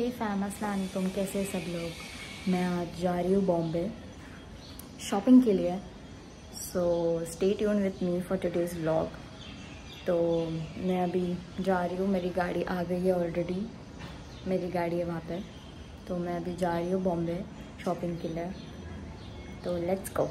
हे fam तुम कैसे सब लोग? मैं आज जा रही हूँ बॉम्बे शॉपिंग के लिए। So stay tuned with me for today's vlog तो मैं अभी जा रही हूँ, मेरी गाड़ी आ गई है ऑलरेडी मेरी गाड़ी है वहाँ पे। तो मैं अभी जा रही हूँ बॉम्बे शॉपिंग के लिए। तो लेट्स गो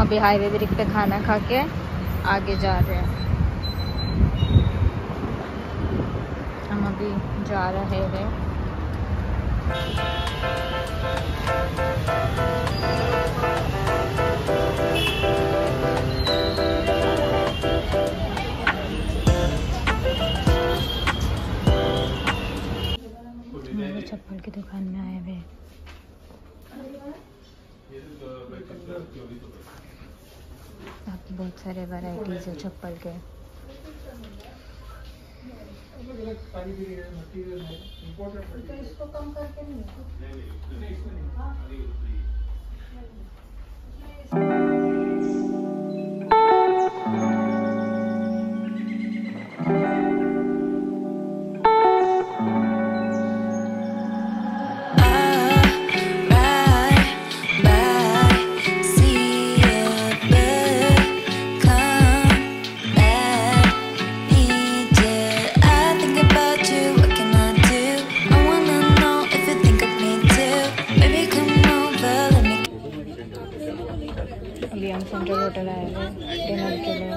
वहाँ पे हाईवे ब्रिक पे खाना खा के आगे जा रहे हैं। हम अभी जा रहे हैं। चप्पल की दुकान में आए हुए हैं। पे बहुत सारे वैरायटीज है चप्पल के। अभी होटल आए हैं डिनर के लिए।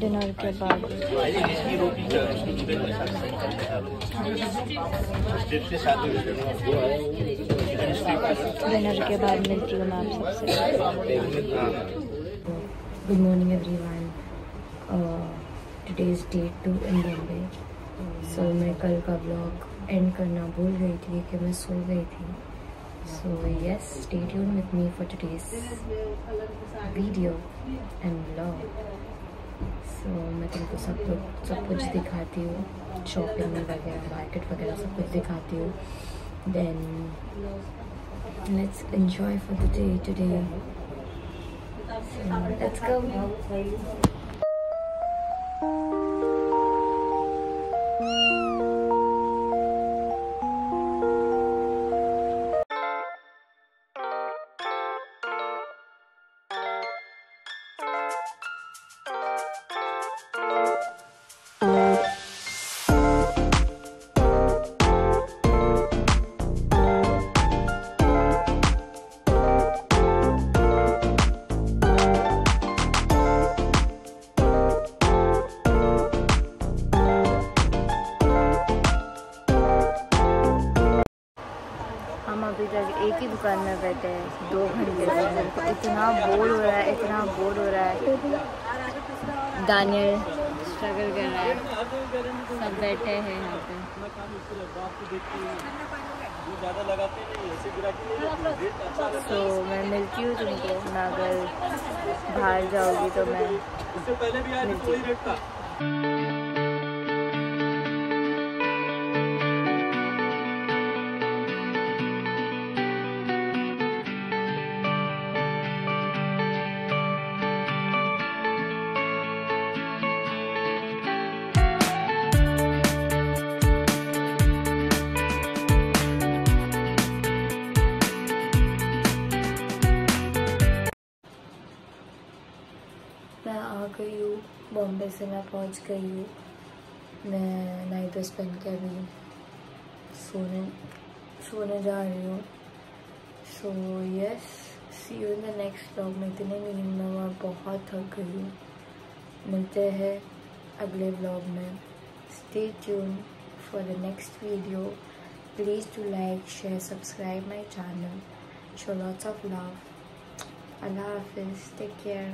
डिनर के बाद। डिनर के बाद मिलती हूँ मैं आप सबसे। Good morning everyone today is day two in Bombay so मैं कल का ब्लॉग एंड करना भूल गई थी कि मैं सो गई थी। So yes stay tuned with me for today's video and blog so मैं तुमको सब कुछ सब कुछ दिखाती हूँ। शॉपिंग वगैरह मार्केट वगैरह सब कुछ दिखाती हूँ। Then let's enjoy for the day today. So, let's go. दुकान में बैठे हैं। दो घंटे इतना बोर हो रहा है, इतना बोर हो रहा है। दानियल स्ट्रगल कर रहा है। सब बैठे हैं यहाँ पे। तो मैं मिलती हूँ तुमको। मैं अगर बाहर जाऊँगी तो मैं मिलती हूँ। फिर से मैं पहुँच गई हूँ। मैं नाइट ड्रेस पहन के अभी सोने सोने जा रही हूँ। So yes see you in the next blog में इतने नींद में मैं बहुत थक गई हूँ। मिलते हैं अगले ब्लॉग में। Stay tune for the next video please to like share subscribe my channel show lots of love. Allah Hafiz. Take care.